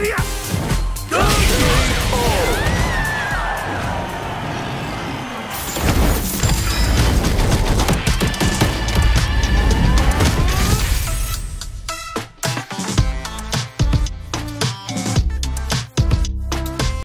Yeah!